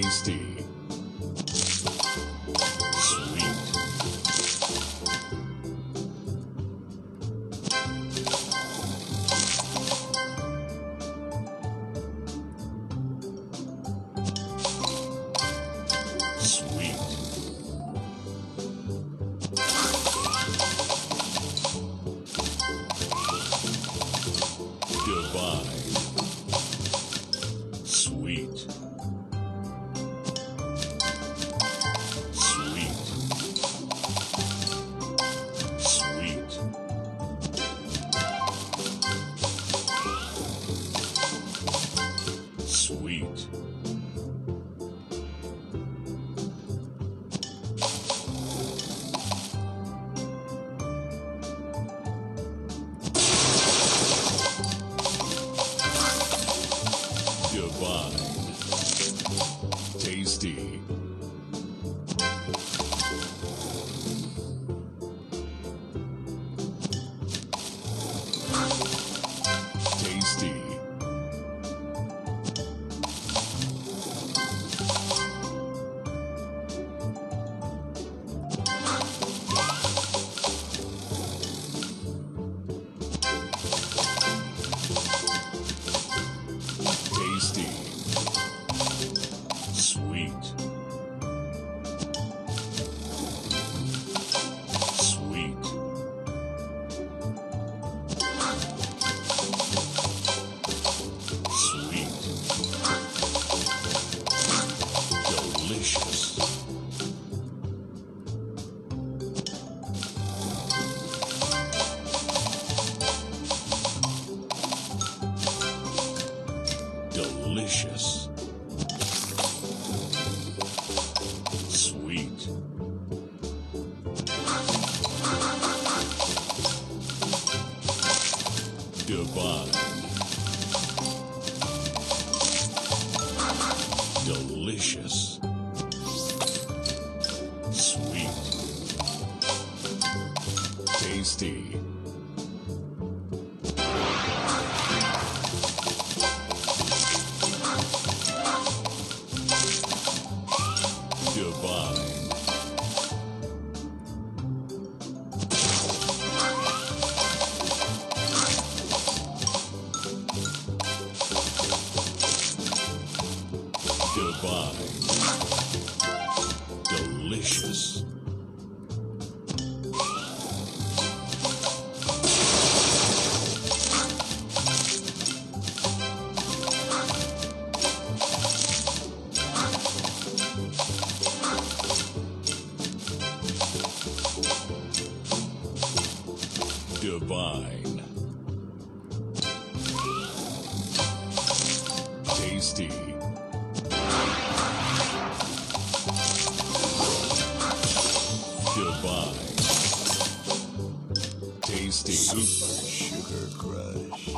tasty. Delicious. Sweet. Divine. Delicious. Sweet. Tasty. Divine. Delicious. Divine. Tasty. by Tasty Super Sugar Crush.